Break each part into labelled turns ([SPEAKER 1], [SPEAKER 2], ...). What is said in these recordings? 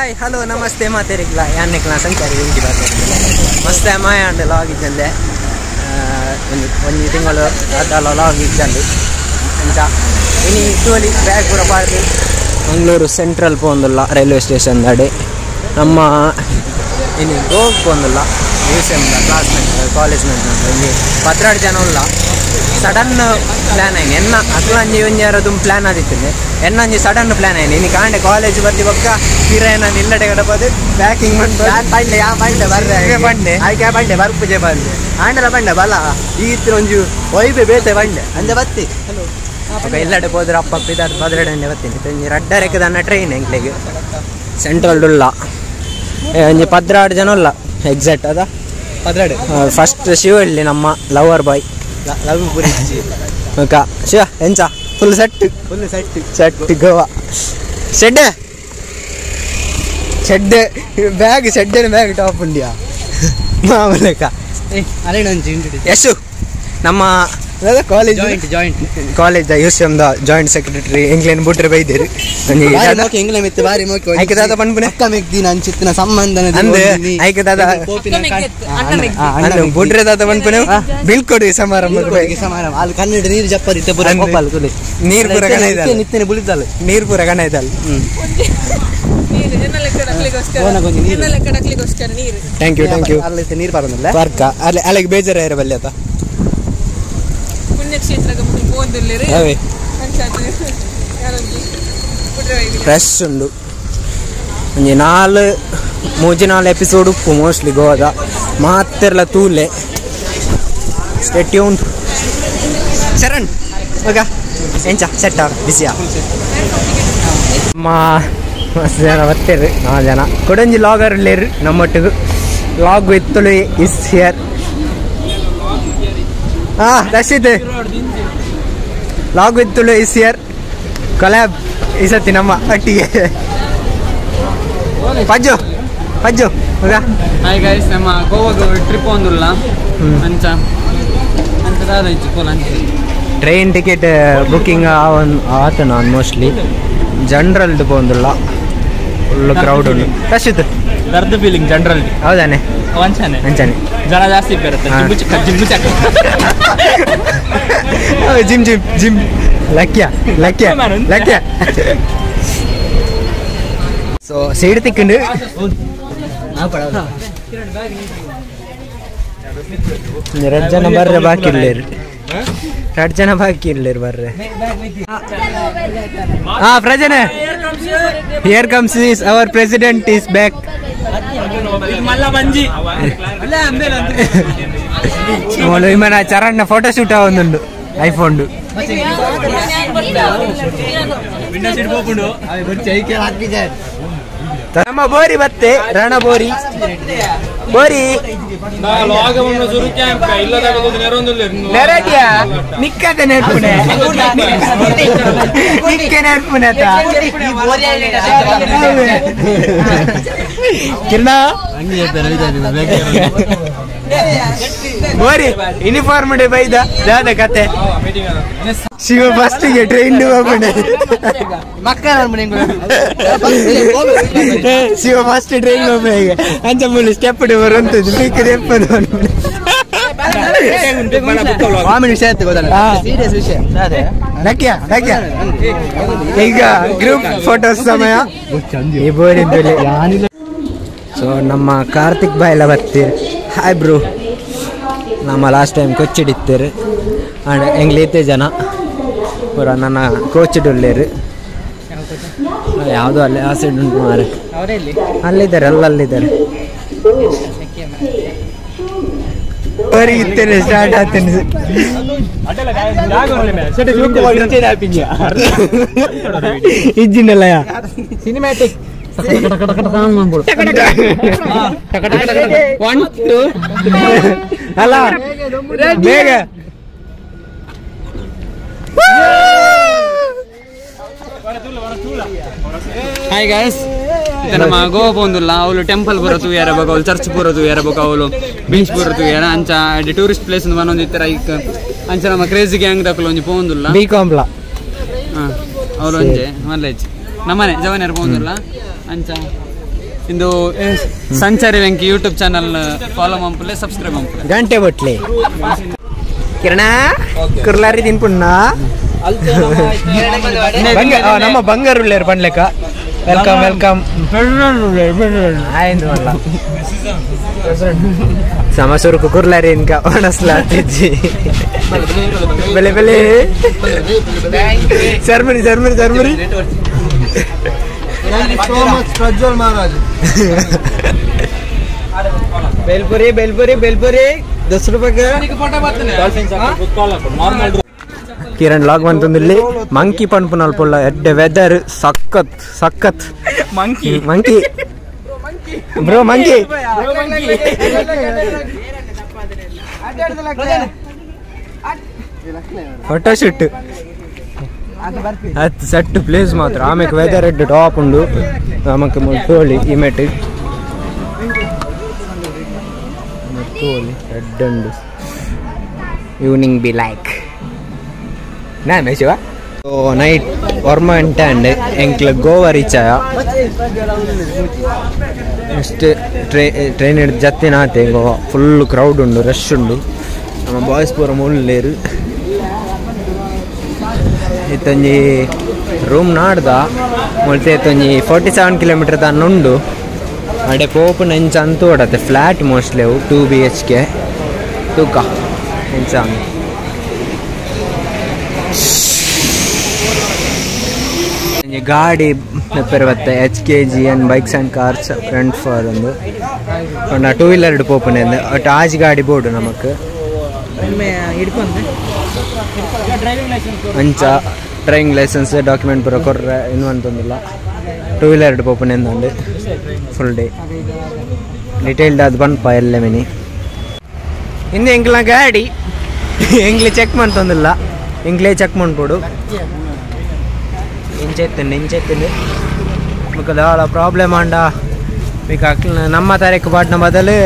[SPEAKER 1] Hi hello ನಮಸ್ತೆ ಮಾತೇರಿಗ್ಲ ಯಾನ್ನೇ class ಅಂತಾರೆ ಇಂಟಿ ಮಸ್ತ್ ಅಮ್ಮಾಯ ಅಂಡ್ ಲಾಗ್ ಇದ್ದಂದೆ ಒಂದು ಒಂದು ತಿಂಗಳು ಅದಲ್ಲ ಲಾಗ್ ಇದ್ದಲ್ಲಿ ಅಂಚ ಇನಿ ಇಟ್ಟುವಲ್ಲಿ ಬ್ಯಾಗ್ ಪೂರ ಪಾಡ್ದು. ಮಂಗಳೂರು ಸೆಂಟ್ರಲ್ ಪೋಂದುಲ್ಲ ರೈಲ್ವೆ ಸ್ಟೇಷನ್ ದಾಡಿ. ನಮ್ಮ ಇನಿ ಗೋಗ್ ಪೋಂದುಲ್ಲ. ಮ್ಯೂಸಿಯಮ್ ಕ್ಲಾಸ್ಮೇಟ್ ಕಾಲೇಜ್ಮೇಟ್ ಇಲ್ಲಿ ಪತ್ರಾಡು ಜನ ಉಲ್ಲ ಸಡನ್ ಪ್ಲಾನ್ ಆಯ್ನಿ ಎನ್ನ ಅದು ಅಂಜಿ ಒಂಜಿ ಯಾರದು ಪ್ಲಾನ್ ಆದಿತ್ತಂದೆ ಎನ್ನ ಒಂಜಿ ಸಡನ್ ಪ್ಲಾನ್ ಆಯ್ನಿ ಇನ್ನು ಕಾಂಡೆ ಕಾಲೇಜ್ ಬರ್ತಿ ಬೊಕ್ಕ ಕಿರಣ ನಿಲ್ಲಡೆ ಬ್ಯಾಕಿಂಗ್ ಪ್ಯಾಕಿಂಗ್ ಮಾಡ್ಬೋದು
[SPEAKER 2] ಪಂಡೆ ಯಾ ಪಂಡೆ ಬರ್ರೆ
[SPEAKER 1] ಪಂಡೆ ಬಂಡೆ.
[SPEAKER 2] ಆಯ್ಕೆ ಬಂಡೆ ಬರ್ಪುಜೆ ಬಂಡೆ ಆಂಡಲ ಬಂಡೆ ಬಲ. ಈತ್ರ ಒಂಜು ಒಯ್ಬೆ ಬೇತೆ ಬಂಡೆ ಅಂದೆ ಬತ್ತಿ.
[SPEAKER 1] ಅಪ್ಪ ಎಲ್ಲಡೆ ಹೋದ್ರೆ ಅಪ್ಪ ಅಪ್ಪ ಇದಾದ ಬತ್ತೀನಿ ಒಂಜಿ ರಡ್ಡರೆಕ್ಕದನ್ನ ಟ್ರೈನ್ ಎಂಕ್ಲೆಗೆ ಸೆಂಟ್ರಲ್ ಉಲ್ಲ ಏ, ಒಂಜಿ ಪದ್ರಾಡು ಜನ ಉಲ್ಲ ಎಕ್ಸಾಕ್ಟ್ ಅದ.
[SPEAKER 2] ಪದ್ರಾಡ್?
[SPEAKER 1] ಫಸ್ಟ್ ಶಿವಳ್ಳಿ ನಮ್ಮ ಲವರ್ ಬಾಯ್
[SPEAKER 2] ಲಘು ಪುರಿ
[SPEAKER 1] ಓಕ ಶಿವ ಎಂಚ full set
[SPEAKER 2] full set
[SPEAKER 1] set Goa. Shed shed bag shed bag top ಉಂಡಿಯಾ? ಮಾಮೂಲಕ
[SPEAKER 2] ಅದೇ ಒಂಜಿ ಇಂಟ್ರೊಡ್ಯೂಸ್
[SPEAKER 1] ಯಶು ನಮ್ಮ college
[SPEAKER 2] joint joint
[SPEAKER 1] college U C ಎಮ್ದ joint secretary ಎಂಗ್ಲೇನ್ ಬುಟ್ರೆ ಬೈದೇರು.
[SPEAKER 2] ಎಂಗ್ಲ ಮಿತ್ತು ಬಾರಿ ಮೋಕೆ
[SPEAKER 1] ಐಕೆ ದಾದ ಪನ್ಪುನೆ
[SPEAKER 2] ಅಕ್ಕ ಮೆಗ್ದಿನ ಅಂಚಿತ್ತಿನ ಸಂಬಂಧನ
[SPEAKER 1] ಅಂದೆ ಐಕೆ ದಾದ ಅಣ್ಣ ಬುಟ್ರೆ ದಾದ ಪನ್ಪುನೆ ಬೀಳ್ಕೊಡಿ ಸಮಾರಂಭ
[SPEAKER 2] ಸಮಾರಂಭ. ಅಲ್ಲಿ ಕನ್ನಡ ನೀರು ಜಪ್ಪರ್ ಇತ್ತೆ
[SPEAKER 1] ಪೂರ
[SPEAKER 2] ಕೋಪಲ್ ಕುಲಿ
[SPEAKER 1] ನೀರ್ ಪೂರ ಗಣ ಇದಲ್ಲ.
[SPEAKER 2] ನಿತ್ಯನೆ ಬುಳಿದಲ್ಲ
[SPEAKER 1] ನೀರ್ ಪೂರ ಗಣ ಇದಲ್ಲ.
[SPEAKER 2] ನೀರು.
[SPEAKER 3] ನೀರು.
[SPEAKER 1] ಥ್ಯಾಂಕ್ ಯು ಥ್ಯಾಂಕ್ ಯು
[SPEAKER 2] ಅಲ್ಲಿ ನೀರು ಬರೋದಿಲ್ಲ.
[SPEAKER 1] ವರ್ಕ. ಅಲ್ಲಿ ಅಲ್ಲಿಗೆ ಬೇಜಾರ ಇರಬಲ್ಲಿ ಆತ
[SPEAKER 3] ಪುಣ್ಯಕ್ಷೇತ್ರ ಹೋದಲ್ಲಿ
[SPEAKER 1] ಅವೇ
[SPEAKER 3] ಯಾರೊಂದು? ಬಿಟ್ರೆ ಹೋಯ್ತು.
[SPEAKER 1] ಫ್ರೆಶ್ ಉಂಡು. ಒಂಜಿ ನಾಲ್ ಮೂಜಿ ನಾಲ್ ಎಪಿಸೋಡ್ ಉಪ್ಪು ಮೋಸ್ಟ್ಲಿ ಗೋವಾದ ಮಾತೆರ್ಲ ತೂಲೆ. ಸ್ಟೆಟ್ಯೂನ್ ಶರಣ್ ಹೋಗ. ಎಂಚ ಸೆಟ್ ಬಿಸಿಯಾ ಮಾ ಮಸ್ತ್ ಜನ ಬರ್ತೀರಿ ನಾಲ್ಕು ಜನ. ಕೊಡಂಜಿ ಲಾಗರ್ ಇಲ್ಲೇರಿ ನಮ್ಮೊಟ್ಟಿಗೆ. ಲಾಗ್ ವಿತ್ತುಳಿ ಇಸ್ ಹಿಯರ್ ಹಾ ರಶೀದ್ ಲಾಗ್ ವಿತ್ತುಳು ಇಸ್ ಹಿಯರ್ ಕೊಲ್ಯಾಬ್ ಈ ಸತಿ ನಮ್ಮ ಒಟ್ಟಿಗೆ ಪಜ್ಜು ಪಜ್ಜು ಹೋಗ
[SPEAKER 4] ಹಾಯ್ ಗೈಸ್ ನಮ್ಮ ಗೋವಾಗ ಟ್ರಿಪ್ ಒಂದುಲ್ಲ. ಅಂಚ. ಅಂಚದಾದ ಇಚ್ಚು ಪೋಲ್. ಅಂಚ
[SPEAKER 1] ಟ್ರೈನ್ ಟಿಕೆಟ್ ಬುಕ್ಕಿಂಗ್ ಆತ ನಾನು ಮೋಸ್ಟ್ಲಿ ಜನರಲ್ದು ಬಂದಿಲ್ಲ ಫುಲ್ ಕ್ರೌಡ್ ಉಂಟು. ರಶೀದ್
[SPEAKER 4] ದರ್ದ ಫೀಲಿಂಗ್ ಜನರಲ್
[SPEAKER 1] ಹೌದಾನೆ.
[SPEAKER 4] ವಂಚನೆ
[SPEAKER 1] ಅಂಚಾನೆ
[SPEAKER 4] ಜನ ಜಾಸ್ತಿ ಬರುತ್ತೆ
[SPEAKER 1] ಹಾ.
[SPEAKER 4] ಜಿಂಬು ಚಿಕ್ಕ ಜಿಂಬು ಚಕ್ಕ
[SPEAKER 1] ಜಿಮ್ ಜಿಮ್ ಜಿಮ್ ಲಕ್ಯ ಲಕ್ಯ ಲಕ್ಯ ಸೊ ಸೈಡ್ ತಿಕ್ಕಂಡು ಎರಡು ಜನ ಬರ್ರೆ ಬಾಕಿ ಇರ್ಲೇರು ಎರಡು ಜನ ಬಾಕಿ ಇರ್ಲೇರು ಬರ್ರೆ ಹಾ ಪ್ರಜನೆ here comes is our president is back
[SPEAKER 4] ಮಲ್ಲ ಬಂಜಿ
[SPEAKER 1] ವಿಮಾನ ಚರಣ್ಣ ಫೋಟೋ ಶೂಟ್ ಒಂದುಂಡು ಐಫೋನ್ ಬೋರಿ ಮತ್ತೆ ರಣ ನಮ್ಮ ಬೋರಿ ನೆರಟಿಯ ನಿಕ್ಕದ ನೆರ್ಪುನೆ ನಿಕ್ಕೆ ನೆರ್ಪುನೆ ಆತ ಕಿರಣ ಬೋರಿ ಯೂನಿಫಾರ್ಮ್ ಡೇ ಬೈದ ದಾದ ಕತೆ. ಶಿವ ಫಸ್ಟಿಗೆ ಟ್ರೈನ್ ಹೋಗ್ಬಿಡೆ.
[SPEAKER 2] ಮಕ್ಕಳ
[SPEAKER 1] ಶಿವ ಫಸ್ಟ್ ಟ್ರೈನ್ ಹೋಗ್ಬೇಕು ಅಂಚ ಮುಳ್ಳು ಸ್ಟೆಪ್ ಬರುವಂತದ್ದು ಮಿಕ್ಕದ ಎಪ್ಪದು
[SPEAKER 2] ಕಾಮಿಡಿ ವಿಷಯ ಆಯ್ತು ಗೊತ್ತಲ್ಲ?
[SPEAKER 1] ಹಾ.
[SPEAKER 2] ಸೀರಿಯಸ್ ವಿಷಯ. ಅದೇ
[SPEAKER 1] ಲಕ್ಯ ಲಕ್ಯ ಈಗ ಗ್ರೂಪ್ ಫೋಟೋಸ್ ಸಮಯ. ಸೊ ನಮ್ಮ ಕಾರ್ತಿಕ್ ಬಾಯ್ ಎಲ್ಲ ಬರ್ತೀರಿ. ಹಾಯ್ ಬ್ರೋ ನಮ್ಮ ಲಾಸ್ಟ್ ಟೈಮ್ ಕೊಚ್ಚಿಡಿತ್ತೀರಿ ಆ್ಯಂಡ್ ಎಂಗ್ಲೀತೆ ಜನ ಪೂರ ನನ್ನ ಕೋಚ್ ಡೊಲ್ಲೇರು ಯಾವುದು ಅಲ್ಲೇ ಆ ಸೈಡ್ ಉಂಟು ಮಾರೆ ಅಲ್ಲಿದ್ದಾರೆ ಅಲ್ಲಲ್ಲಿದ್ದಾರೆ ಬರೀ ಇತ್ತೇನೆ ಸ್ಟಾರ್ಟ್ ಆಗ್ತೇನೆ ಇಜ್ಜಿನಲ್ಲ ಸಿನಿಮ್ಯಾಟಿಕ್ ಒನ್ ಟು ಅಲ್ಲ ಬೇಗ
[SPEAKER 4] ಹಾಯ್ ಗೈಸ್ ನಮ್ಮ ಗೋವಾ ಬಂದಿಲ್ಲ ಅವಳು ಟೆಂಪಲ್ ಬರೋದು ಯಾರ ಬಗ ಅವಳು ಚರ್ಚ್ ಬರೋದು ಯಾರ ಬಗ ಅವಳು ಬೀಚ್ ಬರೋದು ಯಾರ ಅಂಚ ಟೂರಿಸ್ಟ್ ಪ್ಲೇಸ್ ಬನ್ನೊಂದು ಇತ್ತರ ಈಗ ಅಂಚ ನಮ್ಮ ಕ್ರೇಜಿ ಗ್ಯಾಂಗ್ ದಕ್ಕಲು ಒಂಜಿ ಪೋಂದುಲ್ಲ
[SPEAKER 1] ಬಿ ಕಾಂಪ್ಲ
[SPEAKER 4] ಅವಳು ಒಂಜೆ ಮಲ್ಲೇಜ್. ನಮ್ಮನೆ ಜವನಿಯರ್ ಪೋಂದುಲ್ಲ ಅಂಚ. ಇಂದು Sanchari Venki YouTube channel follow ಮಂಪುಲೆ subscribe ಮಂಪುಲೆ
[SPEAKER 1] ಗಂಟೆ ಬಟ್ಲೆ. ಕಿರಣ ಕುರ್ಲಾರಿ ತಿನ್ಪುಣ್ಣ ನಮ್ಮ ಬಂಗಾರುಳ್ಳೇರು ಪಂಡ್ಲೆಕ್ಕ ವೆಲ್ಕಮ್ ವೆಲ್ಕಮ್ ಆಯ್ತು ಅಲ್ಲ. ಸಮಸೂರು ಕುರ್ಲಾರಿ ಇನ್ಕ ಒಣಸ್ಲ ತಿಜ್ಜಿ. ಬೆಲೆ ಬೆಲೆ
[SPEAKER 2] ಬೆಲ್ಪುರಿ ಬೆಲ್ಪುರಿ
[SPEAKER 1] ಬೇಲ್ಪುರಿ ಬೇಲ್ಪುರಿ ಬೇಲ್ಪುರಿ ದಸ್ ರೂಪಾಯಿಗೆ ಕಿರಣ್ ಲಾಗ್ ಬಂತಂದಿಲ್ಲಿ ಮಂಕಿ ಪಂಪು ನಲ್ಪುಳ್ಳ ಎಡ್ ವೆದರ್ ಸಖತ್ ಸಖತ್ monkey monkey bro monkey photo shoot ಅದು ಸೆಟ್ ಪ್ಲೇಸ್ ಮಾತ್ರ ಆಮೇಲೆ ವೆದರ್ ಎಡ್ ಟಾಪ್ ಉಂಡು ಆಮೇಲೆ ಮುಟ್ಟೋಳಿ ಇಮೆಟ್ ಮುಟ್ಟೋಳಿ ರೆಡ್ ಉಂಡು ಈವ್ನಿಂಗ್ ಬಿ ಲೈಕ್ ನಾ ಮೇಶಿವ ಸೊ ನೈಟ್ ವರ್ಮ ಅಂಡ್ ಎಂಕ್ಲ ಗೋವಾ ರೀಚ್ ಆಯ ನೆಕ್ಸ್ಟ್ ಟ್ರೇ ಟ್ರೈನ್ ಹಿಡಿದು ಜತ್ತಿನ ಆತೆ ಗೋವಾ ಫುಲ್ ಕ್ರೌಡ್ ಉಂಡು ರಶ್ ಉಂಡು ನಮ್ಮ ಬಾಯ್ಸ್ ಪೂರ ಮುಳ್ಲೇರು ಇತ್ತೊಂಜಿ ರೂಮ್ ನಾಡ್ದ. ಮೊಳ್ತೆ ಇತ್ತೊಂಜಿ ಫೋರ್ಟಿ ಸೆವೆನ್ ಕಿಲೋಮೀಟರ್ ತನ್ನ ಉಂಡು ಅಡೆ ಪೋಪು ನೆಂಚ ಅಂತೂ ಓಡತ್ತೆ. ಫ್ಲ್ಯಾಟ್ ಮೋಸ್ಟ್ಲಿ ಅವು ಟೂ ಬಿ ಎಚ್ ಕೆ ತೂಕ ನೆಂಚ ಒಂಜಿ ಗಾಡಿ ಪೆರ್ವತ್ತೆ H K G N bikes and cars front for ಒಂದು. ಒಂದು ಟೂ ವೀಲರ್ ಪೋಪುನೆ ಒಟ್ಟು ಆಜ್ ಗಾಡಿ ಬೋಡು ನಮಕ್. ಅಂಚ. ಡ್ರೈವಿಂಗ್ ಲೈಸೆನ್ಸ್, ಡಾಕ್ಯುಮೆಂಟ್ ಬರೋಕೊರ್ರೆ ಇನ್ನೂ ಅಂತೊಂದಿಲ್ಲ ಟೂ ವೀಲರ್ ಓಪನ್ ಎಂದಂದು ಫುಲ್ ಡೇ ಡಿಟೇಲ್ಡ್ ಅದು ಬಂದಪ್ಪ ಎಲ್ಲ ಮಿನಿ. ಇನ್ನು ಹೆಂಗ್ಲ ಗಾಡಿ. ಎಂಗ್ಲಿ ಚೆಕ್ ಮಾಡ್ತೊಂದಿಲ್ಲ ಹೆಂಗ್ಲೇ ಚೆಕ್ ಮಾಡ್ಬೋದು ಇಂಚೆತ್ತೀನಿ ಇಂಚೆತ್ತೀನಿ ಮುಖದ ಪ್ರಾಬ್ಲಮ್ ಅಂಡ. ಈಗ ನಮ್ಮ ತಾರೀಕು ಬಾಟ್ನ ಬದಲು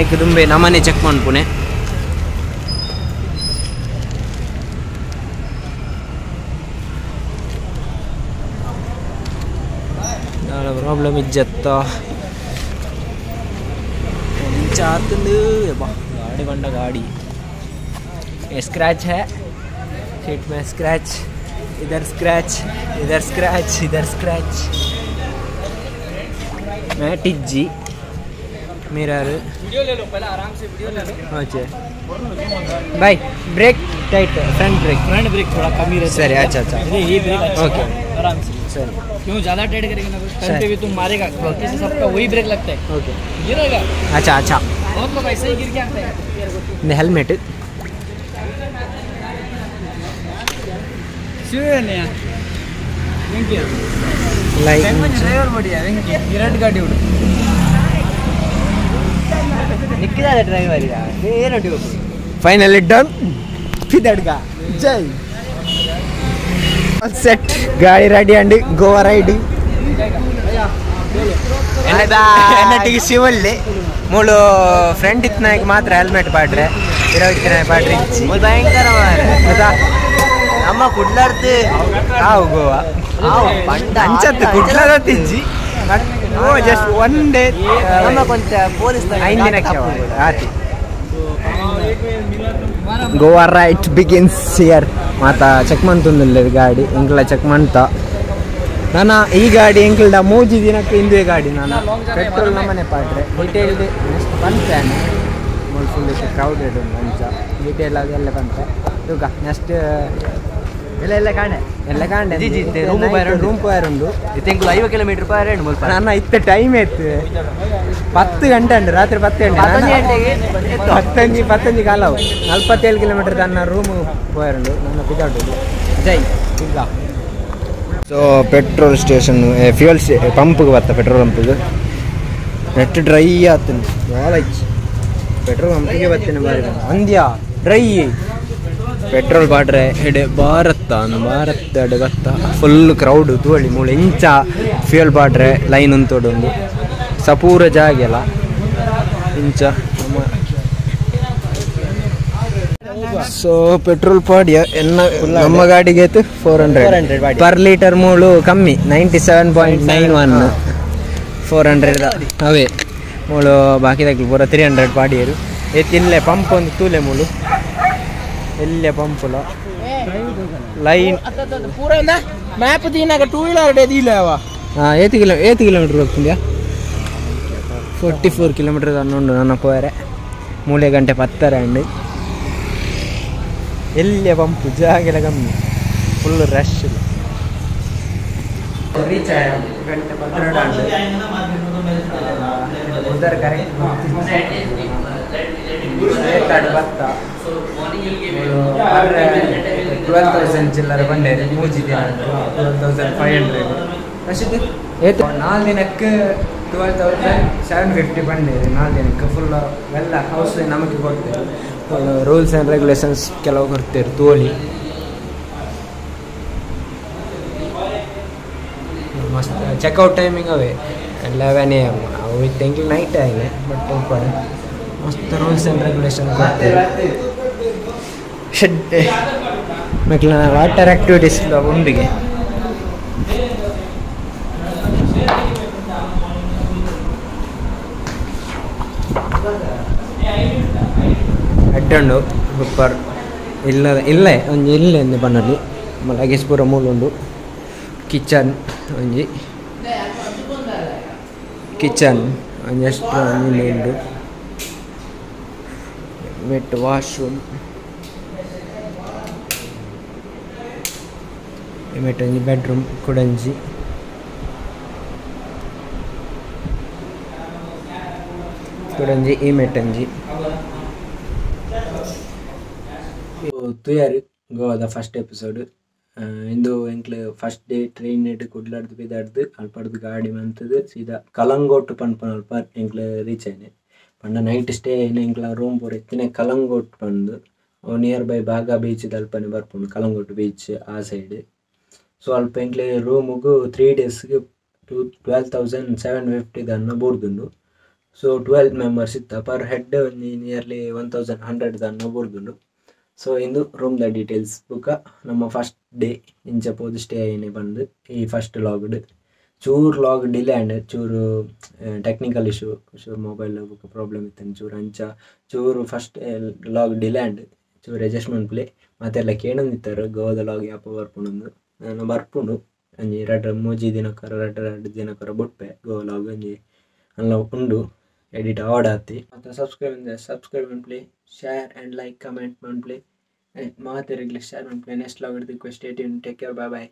[SPEAKER 1] ಏಕೆ ದುಂಬೆ ನಮ್ಮನೆ ಚೆಕ್ ಮಾಡ್ಪುಣೆ ಪ್ರಾಬ್ಲಮ್ ಇಜ್ಜತ್ತ ಚಾತಂದು ಗಾಡಿ ಬಂಡ ಗಾಡಿ ये स्क्रैच है सीट में स्क्रैच इधर स्क्रैच इधर स्क्रैच इधर स्क्रैच मैं टिज्जी मिरर। वीडियो ले लो पहले आराम से वीडियो ले लो। अच्छा। भाई brake tight front brake
[SPEAKER 2] front brake थोड़ा कम ही। रहता
[SPEAKER 1] सर अच्छा। अच्छा
[SPEAKER 2] ये ही ब्रेक
[SPEAKER 1] ओके
[SPEAKER 2] आराम से।
[SPEAKER 1] सर
[SPEAKER 2] क्यों ज़्यादा टाइट करेंगे ना कहीं पे भी तुम मारेगा किसी सबका वही ब्रेक लगता है।
[SPEAKER 1] ओके
[SPEAKER 2] गिरेगा
[SPEAKER 1] अच्छा अच्छा।
[SPEAKER 2] बहुत तो लोग ऐसे ही गिर के आते हैं।
[SPEAKER 1] हेलमेट लाइक
[SPEAKER 2] बढ़िया विराट गाड़ी ड्यूट నిక్కిదా డ్రైవర్ ఏనట్టు
[SPEAKER 1] ఫైనల్ డన్ ఫిదడ్గా జై సెట్ గాడి రెడీ అండి గోవా రైడ్ ಎನ್ನಟ್ಟಿಗೆ ಶಿವಲ್ಲಿ ಮೂಳು ಫ್ರೆಂಡ್ ಇತ್ತನಾಗಿ ಮಾತ್ರ ಹೆಲ್ಮೆಟ್ ಪಾಡ್ರೆ ಇರೋ ಇತ್ತನಾಗಿ ಪಾಡ್ರಿ ಮೂಲು
[SPEAKER 2] ಭಯಂಕರ
[SPEAKER 1] ಆಯ್ತಾ
[SPEAKER 2] ನಮ್ಮ ಕುಡ್ಲಾಡ್ತಿ
[SPEAKER 1] ಆವು ಗೋವಾ
[SPEAKER 2] ಪಂಡ ಅಂಚತ್ತು ಕುಡ್ಲಾಡತ್ತಿಜ್ಜಿ
[SPEAKER 1] just one day Goa right begins year ಮಾತ ಚೆಕ್ ಮಂತುಂದಿಲ್ಲ ಗಾಡಿ ಎಂಕ್ಲ ಚೆಕ್ ಮಂತ ನಾನು ಈ ಗಾಡಿ ಎಂಕ್ಲ್ಡ ಮೂಜಿ ದಿನಕ್ಕೆ ಹಿಂದುವೆ ಗಾಡಿ ನಾನು. ಪೆಟ್ರೋಲ್ ನಮ್ಮನೆ ಪಾಟ್ರೆ ಡೀಟೇಲ್ ನೆಕ್ಸ್ಟ್ ಬಂತೇನೆ ಫುಲ್ ಕ್ರೌಡೆಡ್ ಉಂಟು ಅಂಚ. ಡೀಟೇಲ್ ಅದೆಲ್ಲ ಬಂತ. ತೂಕ ನೆಕ್ಸ್ಟ್
[SPEAKER 2] ಎಲ್ಲ ಎಲ್ಲ ಕಾಣೆ.
[SPEAKER 1] ಎಲ್ಲ ಕಾಂಡೆ
[SPEAKER 2] ಜಿ, ಜಿ, ಇದೆ. ರೂಮು
[SPEAKER 1] ರೂಮ್ ಪಾಯರ್ ಉಂಡು
[SPEAKER 2] ಐವ ಕಿಲೋಮೀಟರ್ ಮುಲ್ಪ
[SPEAKER 1] ಇತ್ತ ಟೈಮ್ ಇತ್ತು. ಪತ್ತು ಗಂಟೆ ಉಂಟು ರಾತ್ರಿ ಪತ್ತು ಗಂಟೆ. ಪತ್ತಂಜಿ ಪತ್ತಂಜಿ ಕಾಲವು ನಲ್ವತ್ತೇಳು ಕಿಲೋಮೀಟರ್ ತನ್ನ ರೂಮ್ ಪೋಯರುಂಡು ನನ್ನ ಪಿದಾಟು ಜೈ. ಸೊ ಪೆಟ್ರೋಲ್ ಸ್ಟೇಷನ್ ಫ್ಯೂಯಲ್ ಪಂಪ್ಗೆ ಬತ್ತ ಪೆಟ್ರೋಲ್ ಪಂಪ್ಗೆ ನೆಟ್ ಡ್ರೈ ಆತನು ಭಾಳ ಪೆಟ್ರೋಲ್ ಪಂಪಿಗೆ ಬರ್ತೀನಿ ಬಾರಿ ಅಂದ್ಯಾ? ಡ್ರೈ ಪೆಟ್ರೋಲ್ ಬಾಡ್ರೆ ಎಡೆ ಭಾರತ ಭಾರತ ಎಡೆ ಬತ್ತ ಫುಲ್ ಕ್ರೌಡ್ ತೋಳಿ ಮೂಳೆ ಇಂಚ ಫ್ಯೂಯಲ್ ಬಾಡ್ರೆ ಲೈನ್ ಉಂತೋಡೊಂದು ಸಪೂರ ಜಾಗೆಲ್ಲ ಇಂಚ ಸೊ ಪೆಟ್ರೋಲ್ ಪಾಡಿಯ ಎನ್ನ ನಮ್ಮ ಗಾಡಿಗೆ ಫೋರ್
[SPEAKER 2] 400
[SPEAKER 1] ಹಂಡ್ರೆಡ್. ಪರ್ ಲೀಟರ್ ಮೂಳು ಕಮ್ಮಿ ninety seven point nine one four hundred ಅವೇ ಮೂಳು ಬಾಕಿ ಪೂರ ತ್ರೀ ಹಂಡ್ರೆಡ್ ಪಾಡಿಯರು ಎತ್ತಿ ಇಲ್ಲೇ ಪಂಪ್ ಒಂದು ತೂಲೆ ಮೂಳು. ಎಲ್ಲೇ ಪಂಪುಲ ಲೈನ್
[SPEAKER 2] ಪೂರ ಮ್ಯಾಪ್ ದಿನಾಗ ಟೂ ವೀಲರ್ ಡೇ ದಿಲವ
[SPEAKER 1] ಹಾಂ ಏತು ಕಿಲೋ ಏತು ಕಿಲೋಮೀಟ್ರ್ ಹೋಗ್ತಿದ್ಯಾ ಫೋರ್ಟಿ ಫೋರ್ ಕಿಲೋಮೀಟರ್ ಅನ್ನೊಂಡು ನನ್ನ ಪೋರೆ ಮೂಲೆ ಗಂಟೆ ಪತ್ತರ ಅಂಡು ಎಲ್ಲೇ ಪಂಪು ಜಾಗೆಲ್ಲ ಕಮ್ಮಿ ಫುಲ್ ರಶ್ ರೀಚ್ ಗಂಟೆ ಪತ್ತೆರಡು ಅಂಡು ಉದರ್ ಕರೆಕ್ಟ್ ಭತ್ತ ಟ್ವೆಲ್ ತೌಸಂಡ್ ಚಿಲ್ಲರೆ ಬಂಡೇರಿ ಮೂಜಿ ದಿನ ಟ್ವೆಲ್ ತೌಸಂಡ್ ಫೈವ್ ಹಂಡ್ರೆಡ್ ರಶೀದ್ ಏತು ನಾಲ್ಕು ದಿನಕ್ಕೆ ಟ್ವೆಲ್ ತೌಸಂಡ್ ಸೆವೆನ್ ಫಿಫ್ಟಿ ನಾಲ್ಕು ದಿನಕ್ಕೆ ಫುಲ್ ಎಲ್ಲ ಹೌಸ್ ನಮಗೆ ಕೊಡ್ತೇವೆ ರೂಲ್ಸ್ ಆ್ಯಂಡ್ ರೆಗ್ಯುಲೇಷನ್ಸ್ ಕೆಲವು ಕೊಡ್ತೇವೆ ತೋಳಿ. ಮಸ್ತ್ ಚೆಕ್ಔಟ್ ಟೈಮಿಂಗ್ ಅವೇ. ಲೆವೆನ್ ಎ ಎಂ ಅವು ತೆಂಗಿಲ್ ನೈಟ್ ಆಗಿದೆ ಬಟ್ ಮಸ್ತ್ ರೂಲ್ಸ್ ಆ್ಯಂಡ್ ರೆಗ್ಯುಲೇಷನ್ ಕೊಡ್ತೇವೆ ಶೆಡ್ ಮಕ್ಕಳ ವಾಟರ್ ಆ್ಯಕ್ಟಿವಿಟೀಸ್ ಉಂಡಿಗೆ ಅಡ್ಡಂಡು, ಗುಪ್ಪರ್. ಇಲ್ಲ ಇಲ್ಲೇ, ಒಂಜಿ, ಇಲ್ಲೇ ಒಂದು ಬಣ್ಣಲ್ಲಿ ಲಗೇಜ್ ಪೂರ ಮೂಲುಂಡು ಕಿಚನ್ ಒಂಜಿ. ಕಿಚನ್ ಒಂಜಿ ಎಷ್ಟು ಉಂಡು. ವೆಟ್ ವಾಶ್ರೂಮ್ ಮೆಟ್ ಒಂಜಿ ಬೆಡ್ರೂಮ್ ಕುಡಂಜಿ ಕುಡಂಜಿ ಈ ಮೆಟ್ಟಂಜಿ ತುಯಾರು ಗೋವಾದ ಫಸ್ಟ್ ಎಪಿಸೋಡ್ ಇಂದು ಎಂಕ್ಲೆ ಫಸ್ಟ್ ಡೇ ಟ್ರೈನ್ ಇಟ್ಟು ಕುಡ್ಲಾಡ್ದು ಬಿದಾಡ್ದು ಅಲ್ಪಡ್ದು ಗಾಡಿ ಮಂತದು ಸೀದಾ ಕಲಂಗೋಟ್ ಪನ್ಪನ ಅಲ್ಪ ಎಂಕ್ಲೆ ರೀಚ್ ಆಯ್ನೆ ಪಂಡ ನೈಟ್ ಸ್ಟೇ ಆಯ್ನ ಎಂಕ್ಲ ರೂಮ್ ಪೂರ ಎತ್ತಿನ ಕಲಂಗೋಟ್ ಪಂದು ನಿಯರ್ ಬೈ ಬಾಗ ಬೀಚ್ ಅಲ್ಪನೆ ಬರ್ಪುಂಡು ಕಲಂಗೋಟ್ ಬೀಚ್ ಆ ಸೈಡ್ ಸೊ ಅಲ್ಪ ಎಂಕ್ಲೆ ರೂಮುಗು ತ್ರೀ ಡೇಸ್ಗೆ two twelve thousand seven fifty ದನ್ನ ಬೋರ್ದುಂಡು ಸೊ ಟ್ವೆಲ್ವ್ ಮೆಂಬರ್ಸ್ ಇತ್ತ. Per head nearly one thousand hundred ದನ್ನ ಬೂರ್ದುಂಡು ಸೊ ಇಂದು ರೂಮ್ದ ಡೀಟೇಲ್ಸ್ ಬುಕ್ಕ ನಮ್ಮ ಫಸ್ಟ್ ಡೇ ಇಂಚ ಪೋದು ಸ್ಟೇ ಏನೇ ಬಂದು ಈ ಫಸ್ಟ್ ಲಾಗ್ಡ್ ಚೂರು ಲಾಗ್ ಡಿಲೇ ಆಂಡ್ ಚೂರು ಟೆಕ್ನಿಕಲ್ ಇಶ್ಯೂ ಚೂರು ಮೊಬೈಲ್ ಬುಕ್ ಪ್ರಾಬ್ಲಮ್ ಇತ್ತು ಚೂರು ಅಂಚ. ಚೂರು ಫಸ್ಟ್ ಲಾಗ್ ಡಿಲೇ ಆಂಡ್ ಚೂರು ಅಡ್ಜಸ್ಟ್ಮೆಂಟ್ ಪ್ಲೇ ಮತ್ತೆಲ್ಲ ಕೇಳಂದಿತ್ತಾರೆ. ಗೋವಾದ ಲಾಗ್ ಯಾಪ ಬರ್ಪುಂಡು ನಾನು ಬರ್ಪುಂಡು ಒಂಜಿ ರಡ್ಡ್ ಮೂಜಿ ದಿನಕ್ಕರ ರಡ್ಡ್ ರಡ್ಡ್ ದಿನಕ್ಕರ ಬೊಡ್ಪೆ ಗೋ ಲಾಗ್ ಒಂಜಿ ಅಲ್ಲ ಉಂಡು ಎಡಿಟ್ ಆಡ್ ಆತಿ ಮತ್ತು subscribe subscribe play share and like comment play ಮಾತಿರಲಿ share play next log ಹಿಡಿದು state take care bye bye